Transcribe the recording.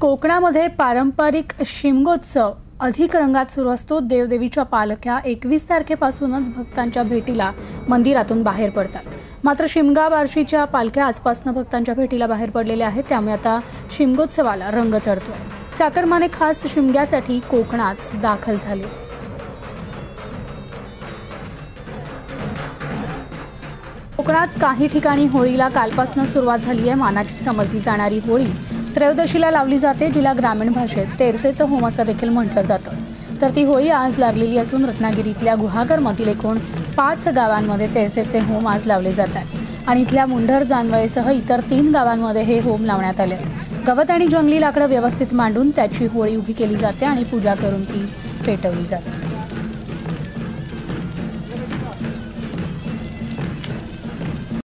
कोकणामध्ये पारंपरिक शिमगोत्सव अधिक रंगात सुरू असतो. देवदेवीच्या पालख्या एकवीस तारखेपासूनच भक्तांच्या भेटीला मंदिरातून बाहेर पडतात. मात्र शिमगा बार्शीच्या पालख्या आजपासून भक्तांच्या भेटीला बाहेर पडलेल्या आहेत. त्यामुळे आता शिमगोत्सवाला रंग चढतो चाकरमाने खास शिमग्यासाठी कोकणात दाखल झाले. कोकणात काही ठिकाणी होळीला कालपासून सुरुवात झाली आहे मानाची समजली जाणारी होळी त्रयोदशीला लावली जाते जिला ग्रामीण भाषेत तेरसेचं होम असं देखील म्हटलं जातं. तर ती होळी आज लागलेली असून रत्नागिरीतल्या गुहागरमधील एकूण पाच गावांमध्ये तेरसेचे होम आज लावले जातात. आणि इथल्या मुंढर जानवळेसह इतर तीन गावांमध्ये हे होम लावण्यात आले. गवत आणि जंगली लाकडं व्यवस्थित मांडून त्याची होळी उभी केली जाते आणि पूजा करून ती पेटवली जाते.